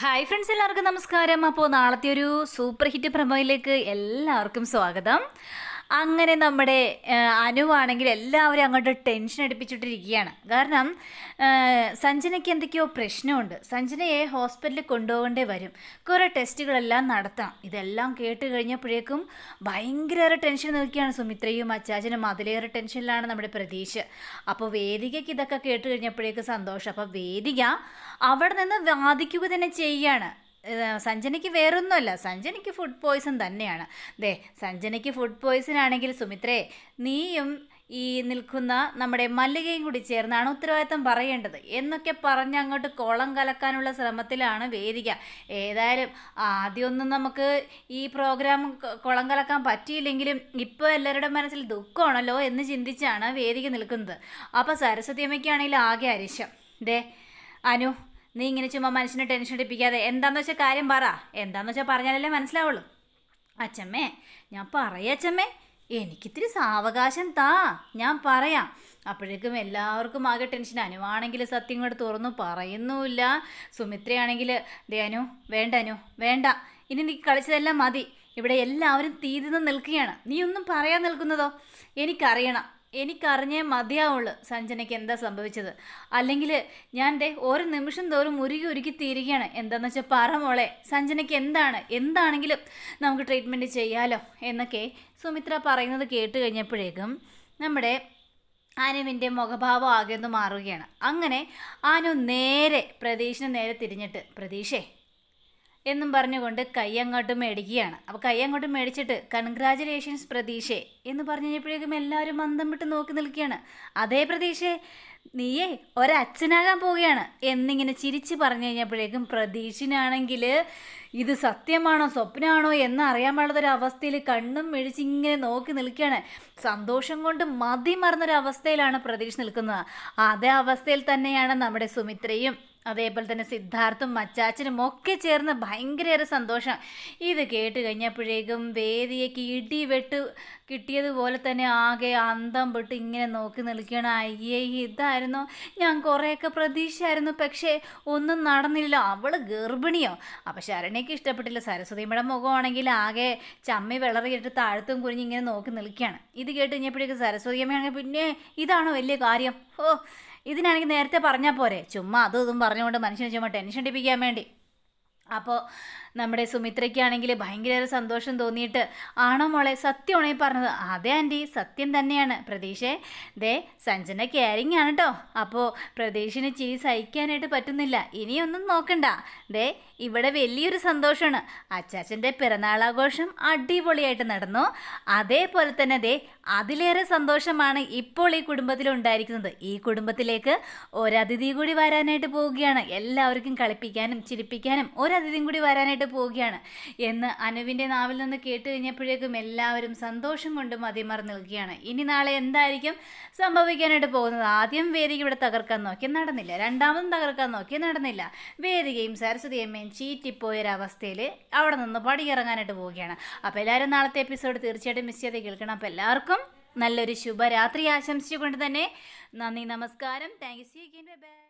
Hi friends എല്ലാവർക്കും നമസ്കാരം. അപ്പോൾ നാളത്തെ ഒരു സൂപ്പർ ഹിറ്റ് പ്രമോയിലേക്ക് എല്ലാവർക്കും സ്വാഗതം. അങ്ങനെ നമ്മുടെ അനുവാണെങ്കിൽ എല്ലാവരും അങ്ങോട്ട് ടെൻഷൻ അടുപ്പിച്ചിട്ടിരിക്കുകയാണ്. കാരണം സഞ്ജനയ്ക്ക് എന്തൊക്കെയോ പ്രശ്നമുണ്ട്. സഞ്ജനയെ ഹോസ്പിറ്റലിൽ കൊണ്ടുപോകേണ്ടേ വരും. കുറേ ടെസ്റ്റുകളെല്ലാം നടത്താം. ഇതെല്ലാം കേട്ട് കഴിഞ്ഞപ്പോഴേക്കും ഭയങ്കര ടെൻഷൻ നിൽക്കുകയാണ് സുമിത്രയും അച്ചാച്ചനും. അതിലേറെ ടെൻഷനിലാണ് നമ്മുടെ പ്രതീക്ഷ അപ്പോൾ വേദികയ്ക്ക് ഇതൊക്കെ കേട്ട് കഴിഞ്ഞപ്പോഴേക്കും സന്തോഷം. അപ്പോൾ വേദിക അവിടെ നിന്ന് വാദിക്കുക തന്നെ ചെയ്യാണ് ഏഹ് സഞ്ജനയ്ക്ക് വേറൊന്നുമല്ല. സഞ്ജനയ്ക്ക് ഫുഡ് പോയ്സൺ തന്നെയാണ്. ദേ സഞ്ജനയ്ക്ക് ഫുഡ് പോയ്സൺ ആണെങ്കിൽ സുമിത്രേ നീയും ഈ നിൽക്കുന്ന നമ്മുടെ മല്ലികയും കൂടി ചേർന്നാണ് ഉത്തരവാദിത്തം പറയേണ്ടത്. എന്നൊക്കെ പറഞ്ഞ് അങ്ങോട്ട് കുളം കലക്കാനുള്ള ശ്രമത്തിലാണ് വേദിക. ഏതായാലും ആദ്യമൊന്നും നമുക്ക് ഈ പ്രോഗ്രാം കുളം കലക്കാൻ പറ്റിയില്ലെങ്കിലും ഇപ്പോൾ എല്ലാവരുടെ മനസ്സിൽ ദുഃഖമാണല്ലോ എന്ന് ചിന്തിച്ചാണ് വേദിക നിൽക്കുന്നത്. അപ്പോൾ സരസ്വതി അമ്മയ്ക്കാണെങ്കിൽ ആകെ അരിശം. ദേ അനു നീ ഇങ്ങനെ ചുമ്മാ മനുഷ്യനെ ടെൻഷൻ അടിപ്പിക്കാതെ. എന്താന്ന് വെച്ചാൽ കാര്യം പറ. എന്താന്ന് വെച്ചാൽ പറഞ്ഞാലല്ലേ മനസ്സിലാവുള്ളൂ. അച്ചമ്മേ ഞാൻ പറയാം അച്ചമ്മേ. എനിക്കിത്തിരി സാവകാശം താ. ഞാൻ പറയാം. അപ്പോഴേക്കും എല്ലാവർക്കും ആകെ ടെൻഷൻ അനുവാണെങ്കിൽ സത്യം കൂടെ തുറന്നു പറയുന്നുമില്ല. സുമിത്രയാണെങ്കിൽ അനു വേണ്ട അനു വേണ്ട. ഇനി നീ കളിച്ചതെല്ലാം മതി. ഇവിടെ എല്ലാവരും തീരുന്ന് നിൽക്കുകയാണ്. നീ ഒന്നും പറയാൻ നിൽക്കുന്നതോ? എനിക്കറിയണം. എനിക്കറിഞ്ഞേ മതിയാവുള്ളൂ സഞ്ജനയ്ക്ക് എന്താ സംഭവിച്ചത്. അല്ലെങ്കിൽ ഞാൻ ദേ ഒരു നിമിഷം തോറും ഉരുകി ഉരുക്കി തീരുകയാണ്. എന്താണെന്ന് വെച്ചാൽ പറ മോളെ സഞ്ജനയ്ക്ക് എന്താണ്? എന്താണെങ്കിലും നമുക്ക് ട്രീറ്റ്മെന്റ് ചെയ്യാലോ എന്നൊക്കെ സുമിത്ര പറയുന്നത് കേട്ട് കഴിഞ്ഞപ്പോഴേക്കും നമ്മുടെ അനുവിന്റെ മുഖഭാവം ആകെ ഒന്ന് മാറുകയാണ്. അങ്ങനെ അനു നേരെ പ്രതീഷിന് നേരെ തിരിഞ്ഞിട്ട് പ്രതീഷേ എന്നും പറഞ്ഞുകൊണ്ട് കൈ മേടിക്കുകയാണ്. അപ്പോൾ കൈ മേടിച്ചിട്ട് കൺഗ്രാചുലേഷൻസ് പ്രതീക്ഷേ എന്ന് പറഞ്ഞു കഴിഞ്ഞപ്പോഴേക്കും എല്ലാവരും മന്ദം വിട്ട് നോക്കി നിൽക്കുകയാണ്. അതേ പ്രതീക്ഷേ നീയേ ഒരച്ഛനാകാൻ പോവുകയാണ്. എന്നിങ്ങനെ ചിരിച്ച് പറഞ്ഞു കഴിഞ്ഞപ്പോഴേക്കും പ്രതീക്ഷിനാണെങ്കിൽ ഇത് സത്യമാണോ സ്വപ്നമാണോ എന്ന് അറിയാൻ പാടുന്നൊരവസ്ഥയിൽ കണ്ണും മിഴിച്ച് ഇങ്ങനെ നോക്കി നിൽക്കുകയാണ്. സന്തോഷം കൊണ്ട് മതി മറന്നൊരവസ്ഥയിലാണ് പ്രതീക്ഷ നിൽക്കുന്നത്. അതേ അവസ്ഥയിൽ തന്നെയാണ് നമ്മുടെ സുമിത്രയും. അതേപോലെ തന്നെ സിദ്ധാർത്ഥും മച്ചാച്ചനും ഒക്കെ ചേർന്ന് ഭയങ്കരയേറെ സന്തോഷം. ഇത് കേട്ട് കഴിഞ്ഞപ്പോഴേക്കും വേദിയയ്ക്ക് ഇടി വെട്ട് കിട്ടിയതുപോലെ തന്നെ ആകെ അന്തം പെട്ട് ഇങ്ങനെ നോക്കി നിൽക്കണം അയ്യേ ഇതായിരുന്നു. ഞാൻ കുറേയൊക്കെ പ്രതീക്ഷയായിരുന്നു പക്ഷേ ഒന്നും നടന്നില്ല. അവൾ ഗർഭിണിയോ? അപ്പം ശരണ്യക്ക് ഇഷ്ടപ്പെട്ടില്ല. സരസ്വതിയുടെ മുഖമാണെങ്കിൽ ആകെ ചമ്മി വിളറിയിട്ട് താഴത്തും കുഞ്ഞ് ഇങ്ങനെ നോക്കി നിൽക്കുകയാണ്. ഇത് കേട്ട് കഴിഞ്ഞപ്പോഴേക്കും സരസ്വതിയമ്മയാണെങ്കിൽ പിന്നെ ഇതാണോ വലിയ കാര്യം? ഓ ഇതിനാണെങ്കിൽ നേരത്തെ പറഞ്ഞാൽ പോരെ. ചുമ്മാ അതും ഇതും പറഞ്ഞുകൊണ്ട് മനുഷ്യനെ ചുമ്മാ ടെൻഷൻ അടിപ്പിക്കാൻ വേണ്ടി. അപ്പോൾ നമ്മുടെ സുമിത്രയ്ക്കാണെങ്കിൽ ഭയങ്കര സന്തോഷം തോന്നിയിട്ട് ആണോ മോളെ? സത്യമാണോ പറഞ്ഞത്? അതെ ആന്റി സത്യം തന്നെയാണ്. പ്രതീക്ഷേ ദേ സഞ്ജന കെയറിങ് ആണ് കേട്ടോ അപ്പോൾ പ്രതീക്ഷിന് ചിരി സഹിക്കാനായിട്ട് പറ്റുന്നില്ല. ഇനിയൊന്നും നോക്കണ്ട. ദേ ഇവിടെ വലിയൊരു സന്തോഷമാണ് അച്ചാച്ചന്റെ പിറന്നാളാഘോഷം അടിപൊളിയായിട്ട് നടന്നു. അതേപോലെ തന്നെ ദേ അതിലേറെ സന്തോഷമാണ് ഇപ്പോൾ ഈ കുടുംബത്തിൽ ഉണ്ടായിരിക്കുന്നത്. ഈ കുടുംബത്തിലേക്ക് ഒരതിഥി കൂടി വരാനായിട്ട് പോവുകയാണ്. എല്ലാവർക്കും കളിപ്പിക്കാനും ചിരിപ്പിക്കാനും ഒരതിഥിയും കൂടി വരാനായിട്ട് പോവുകയാണ്. എന്ന് അനുവിന്റെ നാവിൽ നിന്ന് കേട്ട് കഴിഞ്ഞപ്പോഴേക്കും എല്ലാവരും സന്തോഷം കൊണ്ട് മതിമറന്ന് നിൽക്കുകയാണ്. ഇനി നാളെ എന്തായിരിക്കും സംഭവിക്കാനായിട്ട് പോകുന്നത്? ആദ്യം വേദിക ഇവിടെ തകർക്കാൻ നോക്കി നടന്നില്ല. രണ്ടാമതും തകർക്കാൻ നോക്കി നടന്നില്ല. വേദികയും സരസ്വതി അമ്മയും ചീറ്റിപ്പോയൊരവസ്ഥയിൽ അവിടെ നിന്ന് പടിയിറങ്ങാനായിട്ട് പോവുകയാണ്. അപ്പോൾ എല്ലാവരും നാളത്തെ എപ്പിസോഡ് തീർച്ചയായിട്ടും മിസ് ചെയ്ത് കേൾക്കണം. അപ്പോൾ എല്ലാവർക്കും നല്ലൊരു ശുഭരാത്രി ആശംസിച്ചുകൊണ്ട് തന്നെ നന്ദി നമസ്കാരം. Thank you. C by